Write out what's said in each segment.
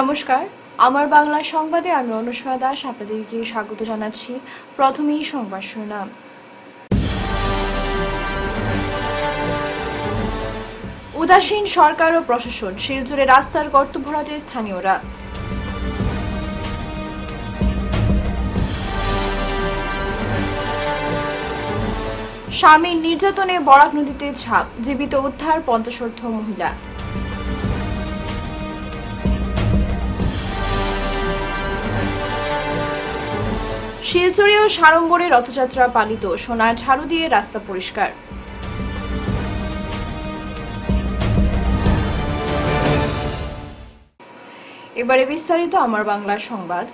নমস্কার। আমার বাংলা সংবাদে আমি অনুষ্মা দাস আপনাদেরকে স্বাগত জানাচ্ছি। প্রথমেই সংবাদ শিরোনাম। উদাসীন সরকার ও প্রশাসন, শিলচরে রাস্তার গর্ত ভরাটে স্থানীয়রা। স্বামীর নির্যাতনে বরাক নদীতে ঝাঁপ জীবিত উদ্ধার পঞ্চাশোর্ধ মহিলা। শিলচরে ও সাড়ম্বরে রথযাত্রা পালিত সোনার ঝাড়ু দিয়ে রাস্তা পরিষ্কার। এবারে বিস্তারিত আমার বাংলা সংবাদ।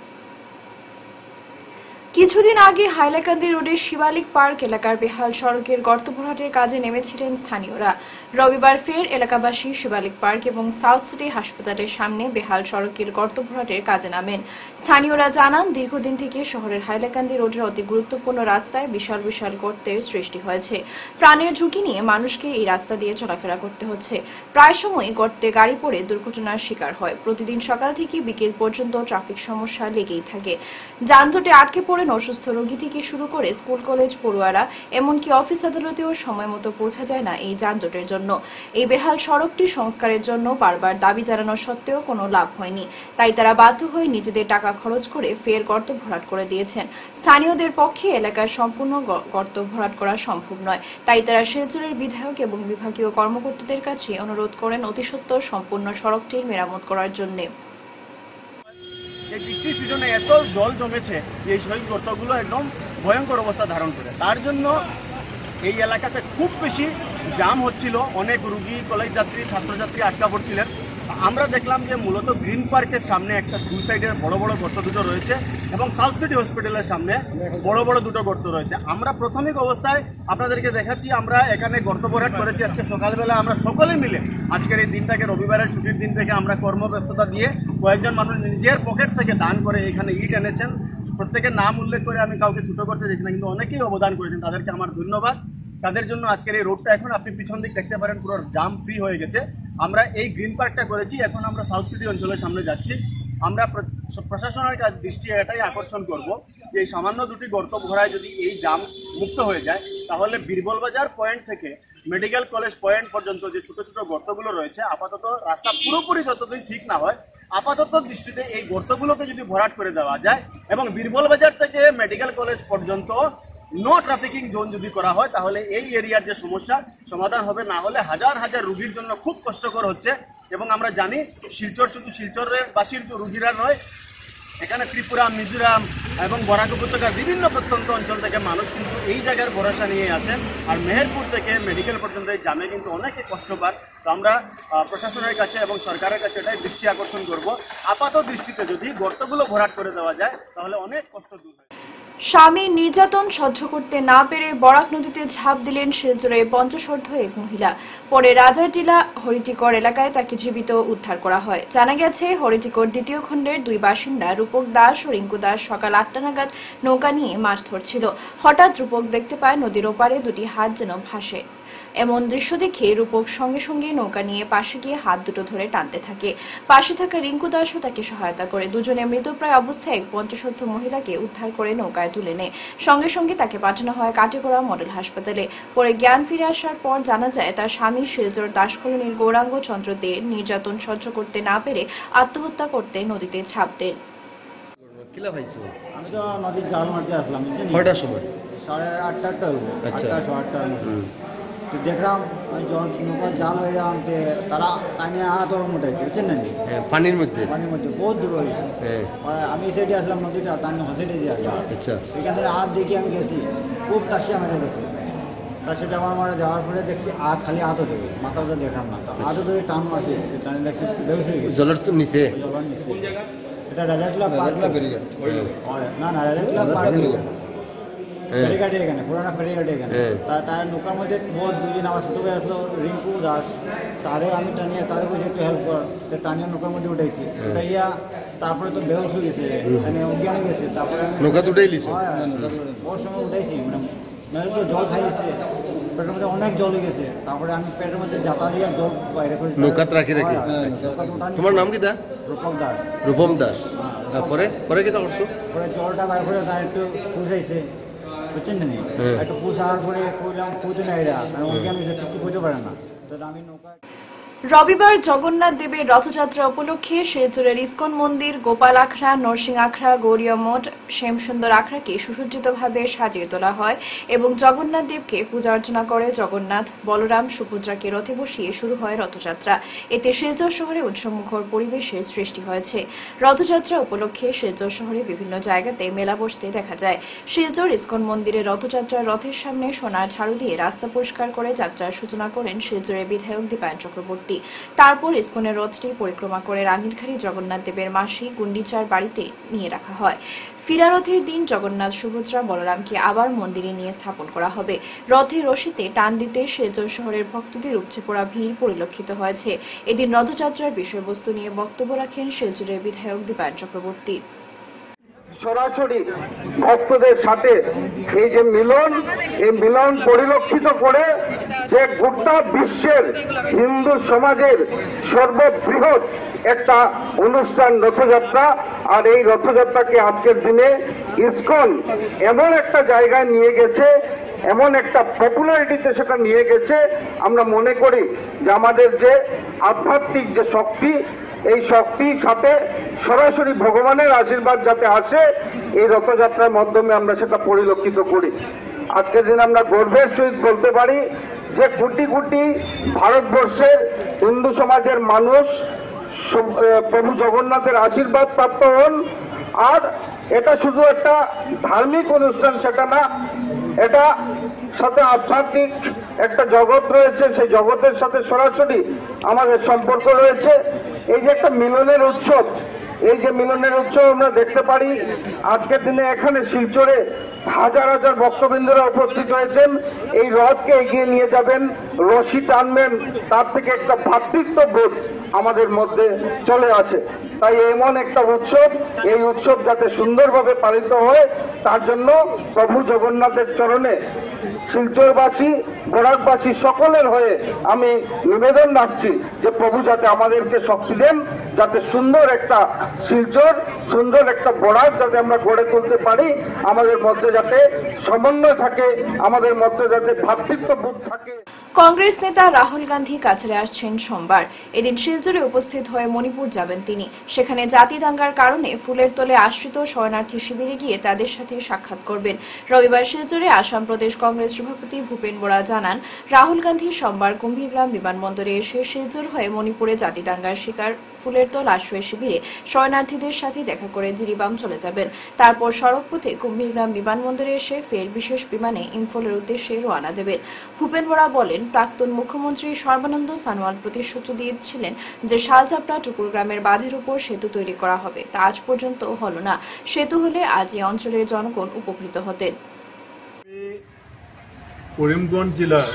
কিছুদিন আগে হাইলাকান্দি রোডের শিবালিক পার্ক এলাকার বেহাল সড়কের গর্ত ভরাটের কাজে নেমেছিলেন স্থানীয়রা। রবিবার ফের এলাকাবাসী শিবালিক পার্ক এবং সাউথ সিটি হাসপাতালের সামনে বেহাল সড়কের গর্ত ভরাটের কাজে নামেন। স্থানীয়রা জানান, দীর্ঘদিন থেকে শহরের হাইলাকান্দি রোডের অতি গুরুত্বপূর্ণ রাস্তায় বিশাল বিশাল গর্তের সৃষ্টি হয়েছে। প্রাণের ঝুঁকি নিয়ে মানুষকে এই রাস্তা দিয়ে চলাফেরা করতে হচ্ছে। প্রায় সময় গর্তে গাড়ি পড়ে দুর্ঘটনার শিকার হয়। প্রতিদিন সকাল থেকে বিকেল পর্যন্ত ট্রাফিক সমস্যা লেগেই থাকে। যানজটে আটকে পড়েন অসুস্থ রোগী থেকে শুরু করে স্কুল, কলেজ, পড়ুয়ারা, এমনকি অফিস আদালতেও সময় মতো পৌঁছা যায় না এই যানজটের জন্য। এই বেহাল সড়কটি সংস্কারের জন্য বারবার দাবি জানানো সত্ত্বেও কোনো লাভ হয়নি। তাই তারা বাধ্য হয়ে নিজেদের টাকা খরচ করে ফের গর্ত ভরাট করে দিয়েছেন। স্থানীয়দের পক্ষে এলাকার সম্পূর্ণ গর্ত ভরাট করা সম্ভব নয়। তাই তারা শিলচরের বিধায়ক এবং বিভাগীয় কর্মকর্তাদের কাছে অনুরোধ করেন অতিসত্বর সম্পূর্ণ সড়কটির মেরামত করার জন্য। এই বৃষ্টির সিজনে এত জল জমেছে যে এই শহীদ গর্তগুলো একদম ভয়ঙ্কর অবস্থা ধারণ করে। তার জন্য এই এলাকাতে খুব বেশি জাম হচ্ছিল, অনেক রুগী কলেজ যাত্রী, ছাত্রছাত্রী আটকা পড়ছিলেন। আমরা দেখলাম যে মূলত গ্রিন পার্কের সামনে একটা দুই সাইডের বড় বড় গর্ত দুটো রয়েছে এবং সাউথ সিটি হসপিটালের সামনে বড় বড় দুটো গর্ত রয়েছে। আমরা প্রাথমিক অবস্থায় আপনাদেরকে দেখাচ্ছি, আমরা এখানে গর্ত ভরাট করেছি। আজকে সকালবেলা আমরা সকলে মিলে, আজকের এই দিনটাকে রবিবারের ছুটির দিন থেকে আমরা কর্মব্যস্ততা দিয়ে কয়েকজন মানুষ নিজের পকেট থেকে দান করে এখানে ইট এনেছেন। প্রত্যেকের নাম উল্লেখ করে আমি কাউকে ছোট করতে চাইছি না, কিন্তু অনেকেই অবদান করেছেন। তাদেরকে আমার ধন্যবাদ। তাদের জন্য আজকের এই রোডটা এখন আপনি পিছন দিক দেখতে পারেন, পুরো জাম ফ্রি হয়ে গেছে। আমরা এই গ্রিন পার্কটা করেছি, এখন আমরা সাউথ সিটি অঞ্চলের সামনে যাচ্ছি। আমরা প্রশাসনের কাছে দৃষ্টি এটাই আকর্ষণ করব যে এই সামান্য দুটি গর্ত ভরায় যদি এই জাম মুক্ত হয়ে যায়, তাহলে বীরবল বাজার পয়েন্ট থেকে মেডিকেল কলেজ পয়েন্ট পর্যন্ত যে ছোট ছোট গর্তগুলো রয়েছে, আপাতত রাস্তা পুরোপুরি যতদিন ঠিক না হয় আপাতত দৃষ্টিতে এই গর্তগুলোকে যদি ভরাট করে দেওয়া যায় এবং বীরবল বাজার থেকে মেডিকেল কলেজ পর্যন্ত নো ট্রাফিকিং জোন যদি করা হয়, তাহলে এই এরিয়ার যে সমস্যা, সমাধান হবে। না হলে হাজার হাজার রুগীর জন্য খুব কষ্টকর হচ্ছে। এবং আমরা জানি শিলচর শুধু শিলচরের বাসীর রুগীরা নয় এখানে ত্রিপুরা, মিজোরাম এবং বরাক উপত্যকার বিভিন্ন প্রত্যন্ত অঞ্চল থেকে মানুষ কিন্তু এই জায়গার ভরসা নিয়ে আছেন। আর মেহেরপুর থেকে মেডিকেল পর্যন্ত এই জামে কিন্তু অনেকে কষ্ট পান। তো আমরা প্রশাসনের কাছে এবং সরকারের কাছে এটাই দৃষ্টি আকর্ষণ করব। আপাত দৃষ্টিতে যদি গর্তগুলো ভরাট করে দেওয়া যায়, তাহলে অনেক কষ্ট দূর হয় স্বামীর নির্যাতন সহ্য করতে না পেরে বরাক নদীতে ঝাঁপ দিলেন শিলচরের পঞ্চশর্ধ এক মহিলা। পরে রাজারটিলা হরিটিকর এলাকায় তাকে জীবিত উদ্ধার করা হয়। জানা গেছে, হরিটিকর দ্বিতীয় খণ্ডের দুই বাসিন্দা রূপক দাস ও রিঙ্কু দাস সকাল আটটা নাগাদ নৌকা নিয়ে মাছ ধরছিল। হঠাৎ রূপক দেখতে পায় নদীর ওপারে দুটি হাত যেন ভাসে। এমন দৃশ্য দেখে রূপক সঙ্গে সঙ্গে নৌকা নিয়ে পাশে গিয়ে হাত দুটো ধরে টানতে থাকে। পাশে থাকা রিঙ্কু দাসও তাকে সহায়তা করে। দুজনে মৃতপ্রায় অবস্থায় এক পঞ্চশর্ধ মহিলাকে উদ্ধার করে নৌকায় তুলে নেয়। সঙ্গে সঙ্গে তাকে পাঠানো হয় কাটিগড়া মডেল হাসপাতালে। পরে জ্ঞান ফিরে আসার পর জানা যায় তার স্বামী শিলচর দাস গৌরাঙ্গ চন্দ্র দে নির্যাতন সহ্য করতে না পেরে আত্মহত্যা করতে নদীতে ঝাঁপ দেন। কিলা আমি তো নদীর জাল মারতে আসলাম কয়টার সময়? সাড়ে আটটা আটটা আচ্ছা। আটটা তো দেখলাম জল নৌকা জাল হয়ে আনতে তারা টানে হাত ওর মোটাইছে বুঝছেন না হ্যাঁ পানির মধ্যে? পানির মধ্যে বহুত দূর হয়ে হ্যাঁ। আমি সাইডে আসলাম নদীটা তার হসেটে দিয়ে আচ্ছা। এখান থেকে হাত দেখি আমি গেছি খুব তাসিয়া মেরে গেছি। তাসিয়া যাওয়ার মারা যাওয়ার পরে দেখছি হাত খালি হাতও দেবে মাথা তো দেখলাম না। হাতও ধরে টান মারছি টানে দেখছি হয়ে জলের তো নিচে? জল নিচে। এটা রাজাগুলা পার্ক না? না রাজাগুলা পার্ক হ্যাঁ। ফেরিঘাটে এখানে পুরানা ফেরিঘাটে এখানে। হ্যাঁ। তা তার নৌকার মধ্যে বহুত দুজন আমার ছোটো ভাই আসলো রিঙ্কু দাস। তারে আমি টানিয়ে তারে বসে একটু হেল্প কর। তো টানিয়ে নৌকার মধ্যে উঠাইছি। হ্যাঁ। উঠাইয়া তারপরে তো বেহস হয়ে গেছে মানে অজ্ঞান হয়ে গেছে। তারপরে আমি নৌকা তো উঠাই লিছো? বহুত সময় উঠাইছি মানে তো জল খাইছে পেটের মধ্যে অনেক জল হয়ে গেছে। তারপরে আমি পেটের মধ্যে যাতা দিয়ে জল বাইরে করেছি নৌকাত রাখি রাখি? আচ্ছা। তোমার নাম কি দা রূপক দাস। রূপম দাস। আর পরে? পরে কেটা করছ? পরে জলটা বার করে তার একটু পুষাইছে বুঝছেন? হ্যাঁ। একটু পুষার পরে কইলাম কুইতে না এরা কারণ ওকে আমি কিছু কইতে পারে না তো আমি নৌকা রবিবার জগন্নাথ দেবের রথযাত্রা উপলক্ষে শিলচরের ইস্কন মন্দির, গোপাল আখড়া নরসিং আখড়া, গৌরীয় মঠ, শ্যামসুন্দর আখড়াকে সুসজ্জিতভাবে সাজিয়ে তোলা হয় এবং জগন্নাথ দেবকে পূজা অর্চনা করে জগন্নাথ বলরাম সুভদ্রাকে রথে বসিয়ে শুরু হয় রথযাত্রা। এতে শিলচর শহরে উৎসবমুখর পরিবেশের সৃষ্টি হয়েছে। রথযাত্রা উপলক্ষে শিলচর শহরে বিভিন্ন জায়গাতে মেলা বসতে দেখা যায়। শিলচর ইস্কন মন্দিরে রথযাত্রার রথের সামনে সোনার ঝাড়ু দিয়ে রাস্তা পরিষ্কার করে যাত্রার সূচনা করেন শিলচরের বিধায়ক দীপায়ন চক্রবর্তী। তারপর ইস্কনের রথটি পরিক্রমা করে রানীরখালী জগন্নাথ দেবের মাসি গুন্ডিচার বাড়িতে নিয়ে রাখা হয়। ফিরারথের দিন জগন্নাথ সুভদ্রা বলরামকে আবার মন্দিরে নিয়ে স্থাপন করা হবে। রথে রশিতে টান দিতে শিলচর শহরের ভক্তদের উপচে পড়া ভিড় পরিলক্ষিত হয়েছে। এদিন রথযাত্রার বিষয়বস্তু নিয়ে বক্তব্য রাখেন শিলচরের বিধায়ক দীপায়ন চক্রবর্তী। সরাসরি ভক্তদের সাথে এই যে মিলন, এই মিলন পরিলক্ষিত করে যে গোটা বিশ্বের হিন্দু সমাজের সর্ববৃহৎ একটা অনুষ্ঠান রথযাত্রা, আর এই রথযাত্রাকে আজকের দিনে ইসকন এমন একটা জায়গায় নিয়ে গেছে, এমন একটা পপুলারিটিতে সেটা নিয়ে গেছে। আমরা মনে করি যে আমাদের যে আধ্যাত্মিক যে শক্তি, এই শক্তির সাথে সরাসরি ভগবানের আশীর্বাদ যাতে আসে এই রথযাত্রার মাধ্যমে আমরা সেটা পরিলক্ষিত করি। আজকের দিন আমরা গর্বের সহিত বলতে পারি যে কোটি কোটি ভারতবর্ষের হিন্দু সমাজের মানুষ প্রভু জগন্নাথের আশীর্বাদ প্রাপ্ত হন। আর এটা শুধু একটা ধার্মিক অনুষ্ঠান, সেটা না, এটা সাথে আধ্যাত্মিক একটা জগৎ রয়েছে। সেই জগতের সাথে সরাসরি আমাদের সম্পর্ক রয়েছে। এই যে একটা মিলনের উৎসব এই যে মিলনের উৎসব আমরা দেখতে পারি, আজকের দিনে এখানে শিলচরে হাজার হাজার ভক্তবৃন্দরা উপস্থিত হয়েছেন। এই রথকে এগিয়ে নিয়ে যাবেন রশি টানবেন, তার থেকে একটা ভ্রাতৃত্ব বোধ আমাদের মধ্যে চলে আছে তাই এমন একটা উৎসব, এই উৎসব যাতে সুন্দরভাবে পালিত হয়, তার জন্য প্রভু জগন্নাথের চরণে শিলচরবাসী বরাকবাসী সকলের হয়ে আমি নিবেদন রাখছি যে প্রভু যাতে আমাদেরকে শক্তি দেন, যাতে সুন্দর একটা শিলচর, সুন্দর একটা বরাক যাতে আমরা গড়ে তুলতে পারি, আমাদের মধ্যে যাতে সমন্বয় থাকে, আমাদের মধ্যে যাতে ভ্রাতৃত্ববোধ থাকে। কংগ্রেস নেতা রাহুল গান্ধী কাছাড়ে আসছেন সোমবার। এদিন শিলচরে উপস্থিত হয়ে মণিপুর যাবেন তিনি। সেখানে জাতি দাঙ্গার কারণে ফুলের তোলে আশ্রিত শরণার্থী শিবিরে গিয়ে তাদের সাথে সাক্ষাৎ করবেন। রবিবার শিলচরে আসাম প্রদেশ কংগ্রেস সভাপতি ভূপেন বোরা জানান, রাহুল গান্ধী সোমবার কুম্ভীরগ্রাম বিমানবন্দরে এসে শিলচর হয়ে মণিপুরে জাতি দাঙ্গার শিকার ফুলের তোল আশ্রয় শিবিরে শরণার্থীদের সাথে দেখা করে জিরিবাম চলে যাবেন। তারপর সড়কপথে কুম্ভীরগ্রাম বিমানবন্দরে এসে ফের বিশেষ বিমানে ইম্ফলের উদ্দেশ্যে রওনা দেবেন। ভূপেন বোরা বলেন, প্রাক্তন মুখ্যমন্ত্রী সর্বানন্দ সানোয়াল প্রতিশ্রুতি দিয়েছিলেন যে শালচাপড়া টুকুরগ্রামের বাঁধের উপর সেতু তৈরি করা হবে। তা আজ পর্যন্ত হল না। সেতু হলে আজ এই অঞ্চলের জনগণ উপকৃত হতেন। কৰিমগঞ্জ জিলাৰ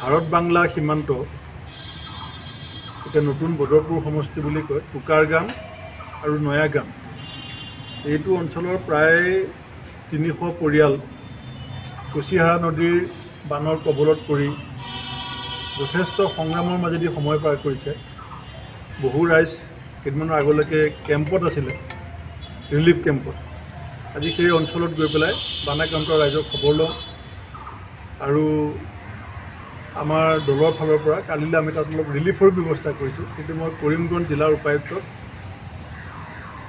ভাৰত বাংলা সীমান্ত এতিয়া নতুন বদৰপুৰ সমষ্টি বুলি কয় টুকাৰগাম আৰু নয়াগাম। এইটো অঞ্চলৰ প্ৰায় তিনিশ পৰিয়াল কুচিহাৰা নদীৰ বানৰ কবলত পৰি যথেষ্ট সংগ্ৰামৰ মাজেদি সময় পাৰ কৰিছে। বহু ৰাইজ কেইদিনমানৰ আগলৈকে কেম্পত আছিলে ৰিলিফ কেম্পত। আজি সেই অঞ্চলত গৈ পেলাই বানাক্ৰান্ত ৰাইজক খবৰ লওঁ। আৰু আমাৰ দলৰ ফালৰ পৰা কালিলৈ আমি তাত অলপ ৰিলিফৰ ব্যৱস্থা কৰিছোঁ। কিন্তু মই কৰিমগঞ্জ জিলাৰ উপায়ুক্তক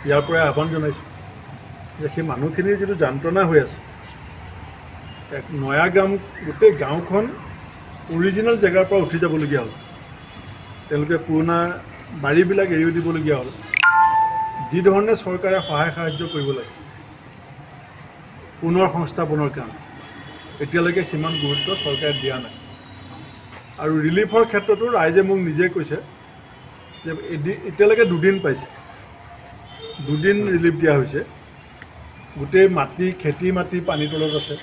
ইয়াৰ পৰাই আহ্বান জনাইছোঁ যে সেই মানুহখিনিৰ যিটো যান্ত্ৰণা হৈ আছে এক নয়া গাঁও গোটেই গাঁওখন অৰিজিনেল জেগাৰ পৰা উঠি যাবলগীয়া হ'ল। তেওঁলোকে পুৰণা বাৰীবিলাক এৰি দিবলগীয়া হ'ল। যি ধৰণে চৰকাৰে সহায় সাহাৰ্য কৰিব লাগে পুনৰ সংস্থাপনৰ কাৰণে। এতিয়ালৈকে সিমান গুৰুত্ব চৰকাৰে দিয়া নাই। আৰু ৰিলিফৰ ক্ষেত্ৰতো ৰাইজে মোক নিজে কৈছে যে এতিয়ালৈকে দুদিন পাইছে। দুদিন ৰিলিফ দিয়া হৈছে। গোটেই মাটি খেতি মাটি পানীৰ তলত আছে।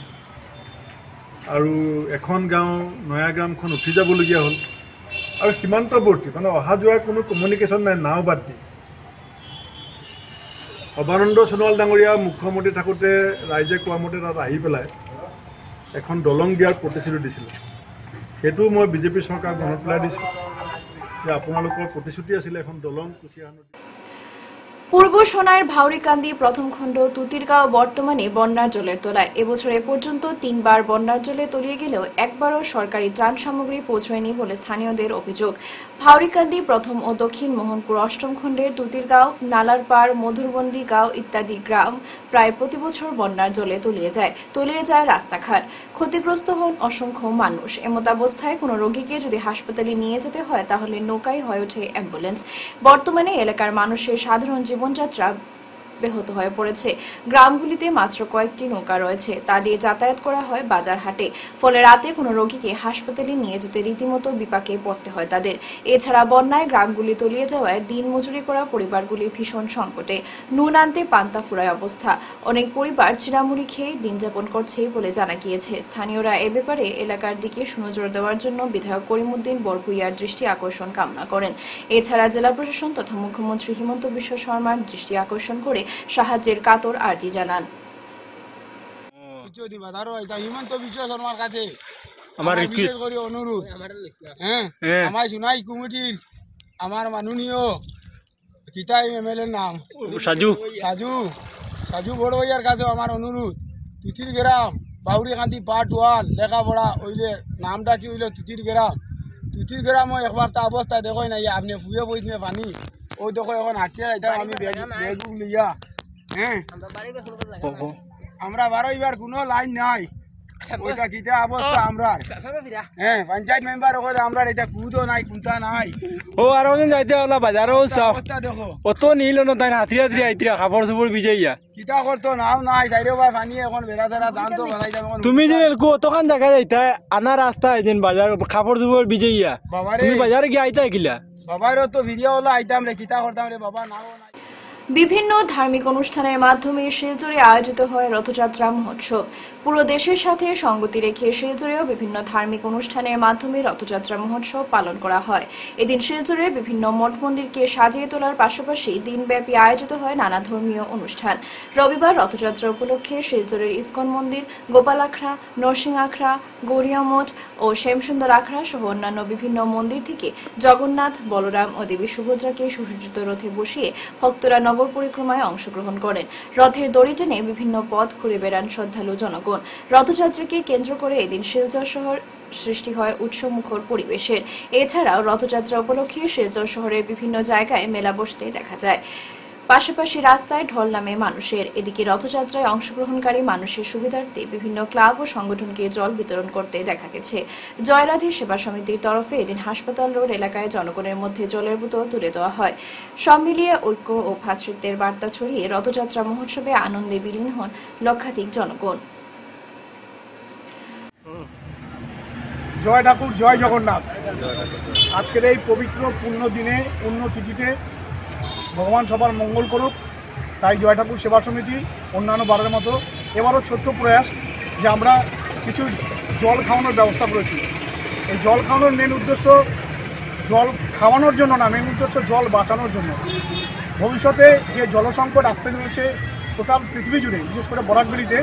আৰু এখন গাঁও নয়া গাঁওখন উঠি যাবলগীয়া হ'ল। আৰু সীমান্তৱৰ্তী মানে অহা যোৱাৰ কোনো কমিউনিকেশ্যন নাই নাও বাদ দি। সৰ্বানন্দ সোণোৱাল ডাঙৰীয়া মুখ্যমন্ত্ৰী থাকোঁতে ৰাইজে কোৱা মতে তাত আহি পেলাই এখন দলং দিয়াৰ প্ৰতিশ্ৰুতি দিছিলে। সেইটো মই বিজেপি চৰকাৰক মনত পেলাই দিছোঁ। যে আপোনালোকৰ প্ৰতিশ্ৰুতি আছিলে এখন দলং কুচিয়াহা নদী পূর্ব সোনার ভাউরিকান্দি প্রথম খণ্ড তুতিরগাঁও বর্তমানে বন্যার জলের তোলায়। এবছর এ পর্যন্ত তিনবার বন্যার জলে তলিয়ে গেলেও একবারও সরকারি ত্রাণ সামগ্রী পৌঁছয়নি বলে স্থানীয়দের অভিযোগ। ভাউরিকান্দি প্রথম ও দক্ষিণ মোহনপুর অষ্টম খণ্ডের তুতিরগাঁও, নালারপাড়, মধুরবন্দি গাঁও ইত্যাদি গ্রাম প্রায় প্রতি বছর বন্যার জলে তলিয়ে যায় তলিয়ে যায় রাস্তাঘাট। ক্ষতিগ্রস্ত হন অসংখ্য মানুষ। এমতাবস্থায় কোনো রোগীকে যদি হাসপাতালে নিয়ে যেতে হয়, তাহলে নৌকাই হয়ে ওঠে অ্যাম্বুলেন্স। বর্তমানে এলাকার মানুষের সাধারণ জীবনযাত্রা ব্যাহত হয়ে পড়েছে। গ্রামগুলিতে মাত্র কয়েকটি নৌকা রয়েছে। তা দিয়ে যাতায়াত করা হয় বাজার হাটে ফলে রাতে কোনো রোগীকে হাসপাতালে নিয়ে যেতে রীতিমতো বিপাকে পড়তে হয় তাদের। এছাড়া বন্যায় গ্রামগুলি তলিয়ে যাওয়ায় দিন মজুরি করা পরিবারগুলি ভীষণ সংকটে। নুন আনতে পান্তা ফুরায় অবস্থা। অনেক পরিবার চিরামুড়ি খেয়ে দিন যাপন করছে বলে জানা গিয়েছে। স্থানীয়রা এ ব্যাপারে এলাকার দিকে সুনজর দেওয়ার জন্য বিধায়ক করিমুদ্দিন বরভুইয়ার দৃষ্টি আকর্ষণ কামনা করেন। এছাড়া জেলা প্রশাসন তথা মুখ্যমন্ত্রী হিমন্ত বিশ্ব শর্মার দৃষ্টি আকর্ষণ করে সাহায্যের কাতর আর্জি জানান। কিছু দিবা ধরো হিমন্ত বিশ্ব শর্মার কাছে আমার আমার বিশেষ করে অনুরোধ। হ্যাঁ? হ্যাঁ। আমার সুনাই কমিটির আমার মাননীয় কিতাই এম এল এর নাম। সাজু। সাজু। সাজু বড়ভাইয়ার কাছে আমার অনুরোধ। তুতির গ্রাম বাউরি কান্দি পার্ট ওয়ান লেখাপড়া হইলে নামটা কি হইলে তুতির গ্রাম তুতির গ্রামও একবার তা অবস্থা দেখো না আপনি ফুয়ে বই দিয়ে পানি। ও দেখো এখন হাঁটিয়ে যাইতাম আমি ব্যাগ লইয়া হ্যাঁ? আমরা বারোইবার কোনো লাইন নাই। ওইটা কিটা অবস্থা আমরা হ্যাঁ পঞ্চায়েত মেম্বার ওখানে আমরা এটা কুদো নাই কুন্তা নাই। ও আর ওদিন যাইতে হলা বাজারও চাও দেখো। অত নিল না তাই আইতিরা চোপড় ভিজাইয়া। কিতা করতো নাও নাই চাইরেও ভাই পানি এখন বেড়া দাম তো এখন তুমি যে কো অতখান জায়গা যাইতা আনা রাস্তা আইছেন বাজার কাপড় চোপড় বাবারে তুমি বাজারে গিয়ে আইতা কিলা বাবারও তো ভিডিও হলো আইতাম রে কিতা করতাম রে বাবা নাও নাই। বিভিন্ন ধার্মিক অনুষ্ঠানের মাধ্যমে শিলচরে আয়োজিত হয় রথযাত্রা মহোৎসব। পুরো দেশের সাথে সঙ্গতি রেখে শিলচরেও বিভিন্ন ধার্মিক অনুষ্ঠানের মাধ্যমে রথযাত্রা মহোৎসব পালন করা হয়। এদিন শিলচরে বিভিন্ন মঠ মন্দিরকে সাজিয়ে তোলার পাশাপাশি দিনব্যাপী আয়োজিত হয় নানা ধর্মীয় অনুষ্ঠান। রবিবার রথযাত্রা উপলক্ষে শিলচরের ইস্কন মন্দির গোপাল আখড়া নরসিং আখড়া গৌরিয়া মঠ ও শ্যামসুন্দর আখড়া সহ অন্যান্য বিভিন্ন মন্দির থেকে জগন্নাথ, বলরাম ও দেবী সুভদ্রাকে সুসজ্জিত রথে বসিয়ে ভক্তরা নগর পরিক্রমায় অংশগ্রহণ করেন। রথের দড়ি টেনে বিভিন্ন পথ ঘুরে বেড়ান শ্রদ্ধালু জনগণ। রথযাত্রাকে কেন্দ্র করে এদিন শিলচর শহর সৃষ্টি হয় উৎসবমুখর পরিবেশের। এছাড়াও রথযাত্রা উপলক্ষে শিলচর শহরের বিভিন্ন জায়গায় মেলা বসতে দেখা যায়। পাশাপাশি রাস্তায় ঢল নামে মানুষের। এদিকে রথযাত্রায় অংশগ্রহণকারী মানুষের সুবিধার্থে বিভিন্ন ক্লাব ও সংগঠনকে জল বিতরণ করতে দেখা গেছে। জয়রাধী সেবা সমিতির তরফে এদিন হাসপাতাল রোড এলাকায় জনগণের মধ্যে জলের বোতল তুলে দেওয়া হয়। সব মিলিয়ে ঐক্য ও ভ্রাতৃত্বের বার্তা ছড়িয়ে রথযাত্রা মহোৎসবে আনন্দে বিলীন হন লক্ষাধিক জনগণ। জয় ঠাকুর, জয় জগন্নাথ। আজকের এই পবিত্র পূর্ণ দিনে পূর্ণ তিথিতে ভগবান সবার মঙ্গল করুক। তাই জয় ঠাকুর সেবা সমিতি, অন্যান্য বারের মতো এবারও ছোট্ট প্রয়াস যে আমরা কিছু জল খাওয়ানোর ব্যবস্থা করেছি। এই জল খাওয়ানোর মেন উদ্দেশ্য জল খাওয়ানোর জন্য না মেন উদ্দেশ্য জল বাঁচানোর জন্য। ভবিষ্যতে যে জলসংকট আসতে চলেছে টোটাল পৃথিবী জুড়ে, বিশেষ করে বরাকবেলিতে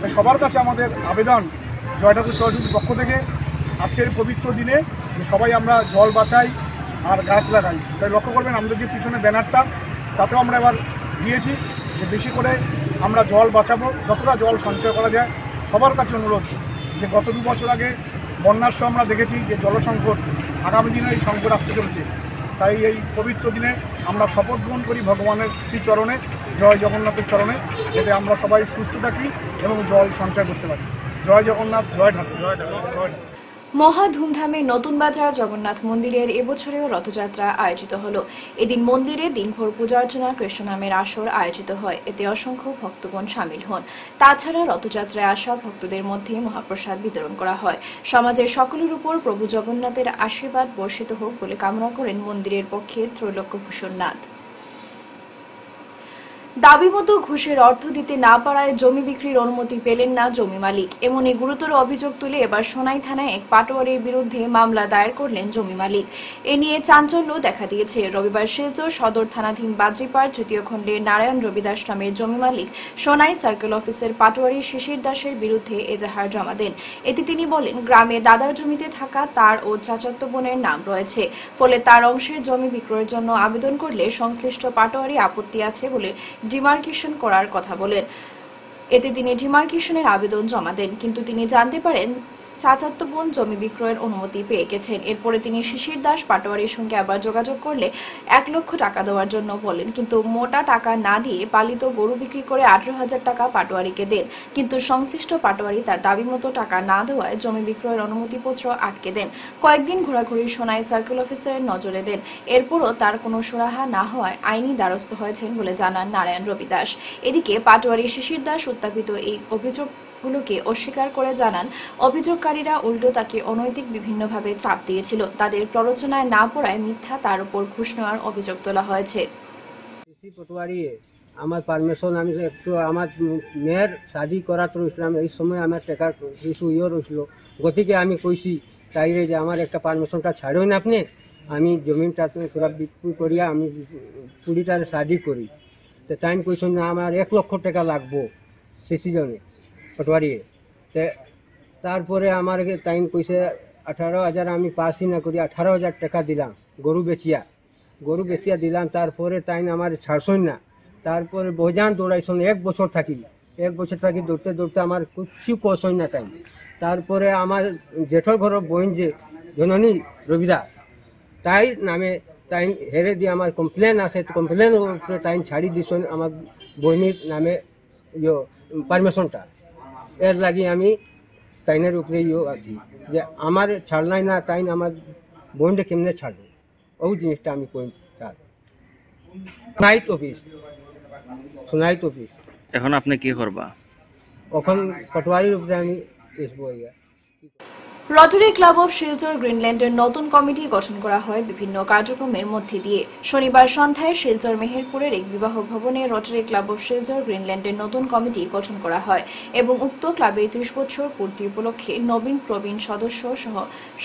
তাই সবার কাছে আমাদের আবেদন জয় ঠাকুর সেবা পক্ষ থেকে। আজকের পবিত্র দিনে যে সবাই আমরা জল বাঁচাই আর গাছ লাগাই। তাই লক্ষ্য করবেন আমাদের যে পিছনে ব্যানারটা, তাতেও আমরা এবার দিয়েছি যে বেশি করে আমরা জল বাঁচাবো যতটা জল সঞ্চয় করা যায়। সবার কাছে অনুরোধ যে গত দু বছর আগে বন্যার সময় আমরা দেখেছি যে জলসংকট, আগামী দিনে এই সংকট আসতে চলেছে। তাই এই পবিত্র দিনে আমরা শপথ গ্রহণ করি ভগবানের শ্রীচরণে, জয় জগন্নাথের চরণে, যাতে আমরা সবাই সুস্থ থাকি এবং জল সঞ্চয় করতে পারি। জয় জগন্নাথ, জয় ঠাকুর। জয় ঠাকুর, জয় মহা ধুমধামে নতুন বাজার জগন্নাথ মন্দিরের এবছরেও রথযাত্রা আয়োজিত হলো। এদিন মন্দিরে দিনভর পূজা অর্চনা কৃষ্ণ নামের আসর আয়োজিত হয়। এতে অসংখ্য ভক্তগণ সামিল হন। তাছাড়া রথযাত্রায় আসা ভক্তদের মধ্যে মহাপ্রসাদ বিতরণ করা হয়। সমাজের সকলের উপর প্রভু জগন্নাথের আশীর্বাদ বর্ষিত হোক বলে কামনা করেন মন্দিরের পক্ষে ত্রৈলোক্যভূষণ নাথ। দাবি মতো ঘুষের অর্থ দিতে না পারায় জমি বিক্রির অনুমতি পেলেন না জমি মালিক। এমনই গুরুতর অভিযোগ তুলে এবার সোনাই থানায় এক পাটোয়ারির বিরুদ্ধে মামলা দায়ের করলেন জমি মালিক। এ নিয়ে চাঞ্চল্য দেখা দিয়েছে। রবিবার শিলচর সদর থানাধীন বাদ্রিপাড় তৃতীয় খণ্ডে নারায়ণ রবিদাস নামের জমি মালিক সোনাই সার্কেল অফিসের পাটোয়ারি শিশির দাসের বিরুদ্ধে এজাহার জমা দেন। এতে তিনি বলেন, গ্রামে দাদার জমিতে থাকা তার ও চাচাতো বোনের নাম রয়েছে। ফলে তার অংশের জমি বিক্রয়ের জন্য আবেদন করলে সংশ্লিষ্ট পাটোয়ারি আপত্তি আছে বলে ডিমার্কেশন করার কথা বলেন। এতে তিনি ডিমার্কেশনের আবেদন জমা দেন কিন্তু তিনি জানতে পারেন চাচাত্ত বোন জমি বিক্রয়ের অনুমতি পেয়ে গেছেন। এরপরে তিনি শিশির দাস পাটোয়ারির সঙ্গে আবার যোগাযোগ করলে এক লক্ষ টাকা দেওয়ার জন্য বলেন, কিন্তু মোটা টাকা না দিয়ে পালিত গরু বিক্রি করে আঠারো হাজার টাকা পাটোয়ারিকে দেন। কিন্তু সংশ্লিষ্ট পাটোয়ারি তার দাবি মতো টাকা না দেওয়ায় জমি বিক্রয়ের অনুমতিপত্র আটকে দেন। কয়েকদিন ঘোরাঘুরি সোনাই সার্কেল অফিসারের নজরে দেন। এরপরও তার কোনো সুরাহা না হওয়ায় আইনি দ্বারস্থ হয়েছেন বলে জানান নারায়ণ রবি দাস এদিকে পাটোয়ারি শিশির দাস উত্থাপিত এই অভিযোগ গুলোকে অস্বীকার করে জানান, অভিযোগকারীরা উল্টো তাকে অনৈতিক বিভিন্নভাবে চাপ দিয়েছিল। তাদের প্ররোচনায় না পড়ায় মিথ্যা তার উপর ঘুষ নেওয়ার অভিযোগ তোলা হয়েছে। আমার পারমিশন আমি একটু আমার মেয়ের শাদি করাত রয়েছিলাম। এই সময় আমার টাকা কিছু ইয়ে রয়েছিল। গতিকে আমি কইছি তাইরে যে আমার একটা পারমিশনটা ছাড়েন আপনি। আমি জমিনটা তোরা বিক্রি করিয়া আমি কুড়িটার শাদি করি। তো তাই কইছেন যে আমার এক লক্ষ টাকা লাগবো। সে পটোয়ারি। তারপরে আমার তাই কইছে, আঠারো হাজার আমি পাসই না করি, আঠারো হাজার টাকা দিলাম, গরু বেচিয়া। গরু বেচিয়া দিলাম, তারপরে তাই আমার ছাড়ছই না। তারপরে বজান দৌড়াইছন এক বছর থাকি এক বছর থাকি দৌড়তে দৌড়তে আমার কিছু কষই না তাই। তারপরে আমার জেঠর ঘর বোন যে জননী রবিদা, তাই নামে তাই হেরে দিয়ে আমার কমপ্লেন আছে কমপ্লেন উপরে তাই ছাড়ি দিছন আমার বইনির নামে ইয়ে পারমিশনটা। এর লাগি আমি তাইনের উপরে ইয়ে আছি। যে আমার ছাড়লাই না তাই আমার বোনটা কেমনে ছাড়বে? ওই জিনিসটা আমি কই চাই। সোনাইট অফিস সোনাইট অফিস এখন আপনি কি করবা? এখন পটোয়ারির উপরে আমি ইয়া। রটারি ক্লাব অফ শিলচর গ্রিনল্যান্ডের নতুন কমিটি গঠন করা হয় বিভিন্ন কার্যক্রমের মধ্যে দিয়ে। শনিবার সন্ধ্যায় শিলচর মেহেরপুরের এক বিবাহ ভবনে রটারি ক্লাব অফ শিলচর গ্রিনল্যান্ডের নতুন কমিটি গঠন করা হয় এবং উক্ত ক্লাবের ত্রিশ বছর পূর্তি উপলক্ষে নবীন প্রবীণ সদস্য সহ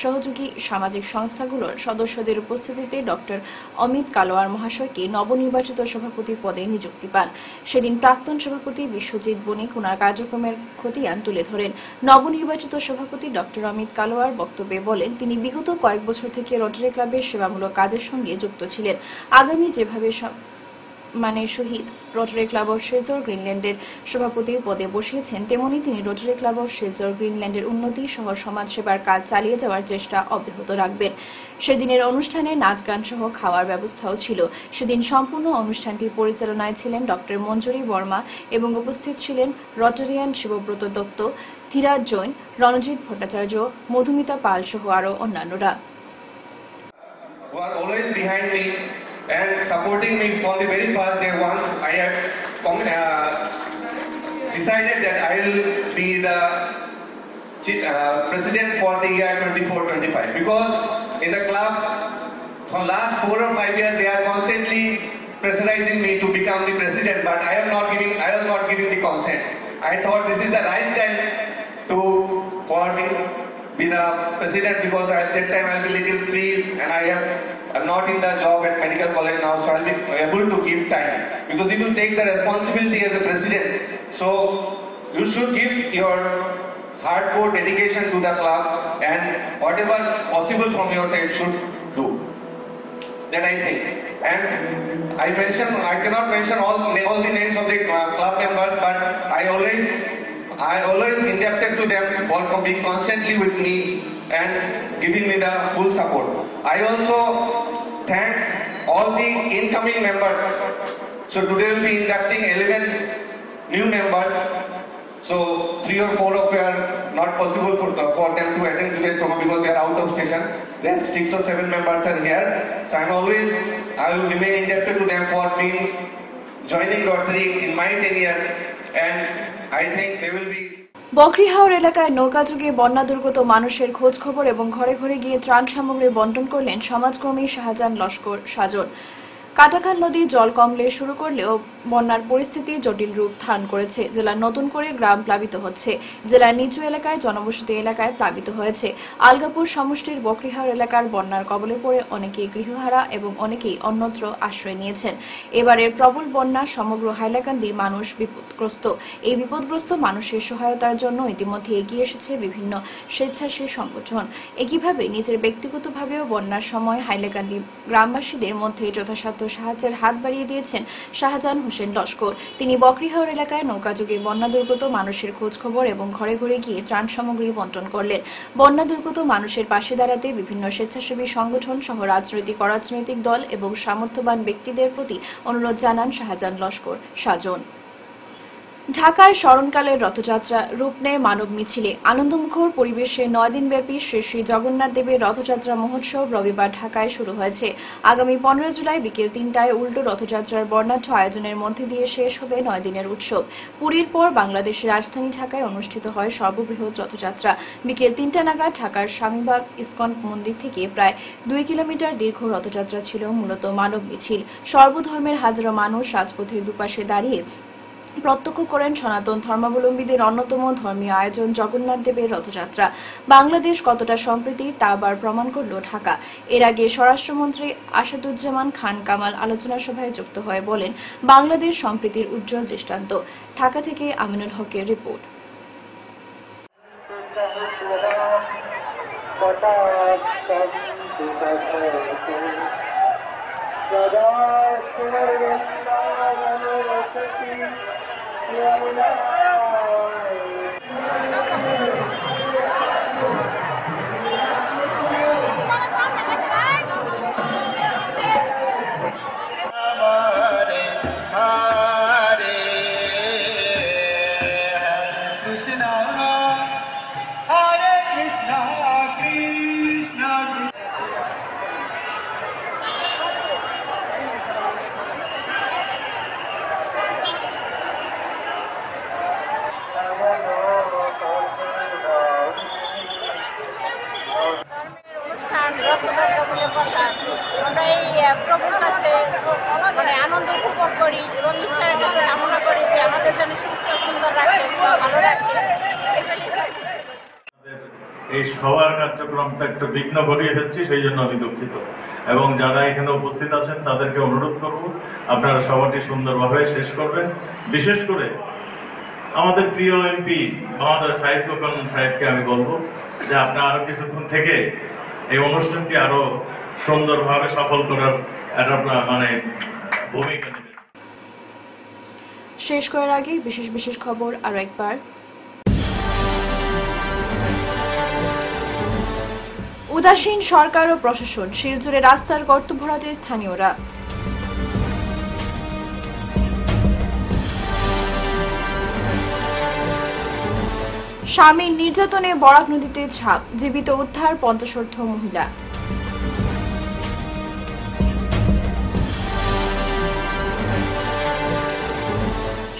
সহযোগী সামাজিক সংস্থাগুলোর সদস্যদের উপস্থিতিতে ডক্টর অমিত কালোয়ার মহাশয়কে নবনির্বাচিত সভাপতি পদে নিযুক্তি পান। সেদিন প্রাক্তন সভাপতি বিশ্বজিৎ বণিক ওনার কার্যক্রমের খতিয়ান তুলে ধরেন। নবনির্বাচিত সভাপতি ডক্টর অমিত কালোয়ার বক্তব্যে বলেন, তিনি বিগত কয়েক বছর থেকে রোটারি ক্লাবের সেবামূলক কাজের সঙ্গে যুক্ত ছিলেন। আগামী যেভাবে সব- মানে শহীদ রোটারি ক্লাব অফ শিলচর গ্রিনল্যান্ডের সভাপতির পদে বসিয়েছেন, তেমনি তিনি রোটারি ক্লাব অফ শিলচর গ্রিনল্যান্ডের উন্নতি সহ সমাজসেবার কাজ চালিয়ে যাওয়ার চেষ্টা অব্যাহত রাখবেন। সেদিনের অনুষ্ঠানে নাচ গান সহ খাওয়ার ব্যবস্থাও ছিল। সেদিন সম্পূর্ণ অনুষ্ঠানটি পরিচালনায় ছিলেন ডক্টর মঞ্জুরি বর্মা এবং উপস্থিত ছিলেন রটারিয়ান শিবব্রত দত্ত, ধীরাজ জৈন, রণজিৎ ভট্টাচার্য, মধুমিতা পাল সহ আরও অন্যান্যরা। Who are always behind me and supporting me from the very first day once I have com- uh, decided that I will be the uh, president for the year 24-25 because in the club for last four or five years they are constantly pressurizing me to become the president but I am not giving I was not giving the consent. I thought this is the right time to for me be the president because at that time I'll be little free and I am I'm not in the job at medical college now so I'll be able to give time because if you take the responsibility as a president so you should give your hardcore dedication to the club and whatever possible from your side should do that I think. And I mention, I cannot mention all, all the names of the club members, but I always, I always indebted to them for being constantly with me and giving me the full support. I also thank all the incoming members. So today we'll be inducting 11 new members. So three or four of you are not possible for, for them to attend today's program because they are out of station. There's six or seven members are here. So I'm always, I will remain indebted to them for being joining Rotary in my tenure and I think they will be বকরিহাওর এলাকায় নৌকা যুগে বন্যা দুর্গত মানুষের খোঁজ খবর এবং ঘরে ঘরে গিয়ে ত্রাণ সামগ্রী বন্টন করলেন সমাজকর্মী শাহজাহান লস্কর সাজন কাটাখাল নদী জল কমলে শুরু করলেও বন্যার পরিস্থিতি জটিল রূপ ধারণ করেছে। জেলার নতুন করে গ্রাম প্লাবিত হচ্ছে। জেলার নিচু এলাকায় জনবসতি এলাকায় প্লাবিত হয়েছে। আলগাপুর সমষ্টির বকরিহার এলাকার বন্যার কবলে পড়ে অনেকেই গৃহহারা এবং অনেকেই অন্যত্র আশ্রয় নিয়েছেন। এবারের প্রবল বন্যা সমগ্র হাইলাকান্দির মানুষ বিপদগ্রস্ত। এই বিপদগ্রস্ত মানুষের সহায়তার জন্য ইতিমধ্যে এগিয়ে এসেছে বিভিন্ন স্বেচ্ছাসেবী সংগঠন। একইভাবে নিজের ব্যক্তিগতভাবেও বন্যার সময় হাইলাকান্দি গ্রামবাসীদের মধ্যে যথাসাধ্য সাহায্যের হাত বাড়িয়ে দিয়েছেন শাহজাহান হোসেন লস্কর। তিনি বকরিহাওর এলাকায় নৌকাযোগে বন্যা দুর্গত মানুষের খোঁজখবর এবং ঘরে ঘরে গিয়ে ত্রাণ সামগ্রী বন্টন করলেন। বন্যা দুর্গত মানুষের পাশে দাঁড়াতে বিভিন্ন স্বেচ্ছাসেবী সংগঠন সহ রাজনৈতিক অরাজনৈতিক দল এবং সামর্থ্যবান ব্যক্তিদের প্রতি অনুরোধ জানান শাহজাহান লস্কর। সাজন ঢাকায় স্মরণকালের রথযাত্রা রূপ নেয় মানব মিছিলে আনন্দমুখর পরিবেশে নয় দিনব্যাপী শ্রী শ্রী জগন্নাথ দেবের রথযাত্রা মহোৎসব রবিবার ঢাকায় শুরু হয়েছে। আগামী পনেরো জুলাই বিকেল তিনটায় উল্টো রথযাত্রার বর্ণাঢ্য আয়োজনের মধ্যে দিয়ে শেষ হবে নয় দিনের উৎসব। পুরীর পর বাংলাদেশের রাজধানী ঢাকায় অনুষ্ঠিত হয় সর্ববৃহৎ রথযাত্রা। বিকেল তিনটা নাগাদ ঢাকার স্বামীবাগ, ইস্কন মন্দির থেকে প্রায় দুই কিলোমিটার দীর্ঘ রথযাত্রা ছিল মূলত মানব মিছিল। সর্বধর্মের হাজারো মানুষ রাজপথের দুপাশে দাঁড়িয়ে প্রত্যক্ষ করেন সনাতন ধর্মাবলম্বীদের অন্যতম ধর্মীয় আয়োজন জগন্নাথ দেবের রথযাত্রা বাংলাদেশ কতটা সম্প্রীতির তা আবার প্রমাণ করল ঢাকা এর আগে স্বরাষ্ট্রমন্ত্রী আসাদুজ্জামান খান কামাল আলোচনা সভায় যুক্ত হয়ে বলেন বাংলাদেশ সম্প্রীতির উজ্জ্বল দৃষ্টান্ত ঢাকা থেকে আমিনুল হকের রিপোর্ট অনুষ্ঠান এই সবার কার্যক্রমটা একটু বিঘ্ন ঘটিয়ে ফেলছি, সেই জন্য আমি দুঃখিত। এবং যারা এখানে উপস্থিত আছেন, তাদেরকে অনুরোধ করব, আপনারা সভাটি সুন্দরভাবে শেষ করবেন। বিশেষ করে আমাদের প্রিয় এমপি আমাদের সাহিত্য কল্যাণ সাহেবকে আমি বলব যে আপনার আরও কিছুক্ষণ থেকে এই অনুষ্ঠানটি আরও সুন্দরভাবে সফল করার একটা মানে ভূমিকা শেষ করার আগে বিশেষ বিশেষ খবর আরও একবার। উদাসীন সরকার ও প্রশাসন শিলচরে রাস্তার গর্ত ভরাটে স্থানীয়রা। স্বামীর নির্যাতনে বরাক নদীতে ছাপ, জীবিত উদ্ধার পঞ্চাশোর্ধ মহিলা।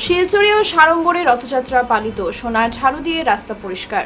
শিলচরে ও সাড়ম্বরে রথযাত্রা পালিত, সোনার ঝাড়ু দিয়ে রাস্তা পরিষ্কার।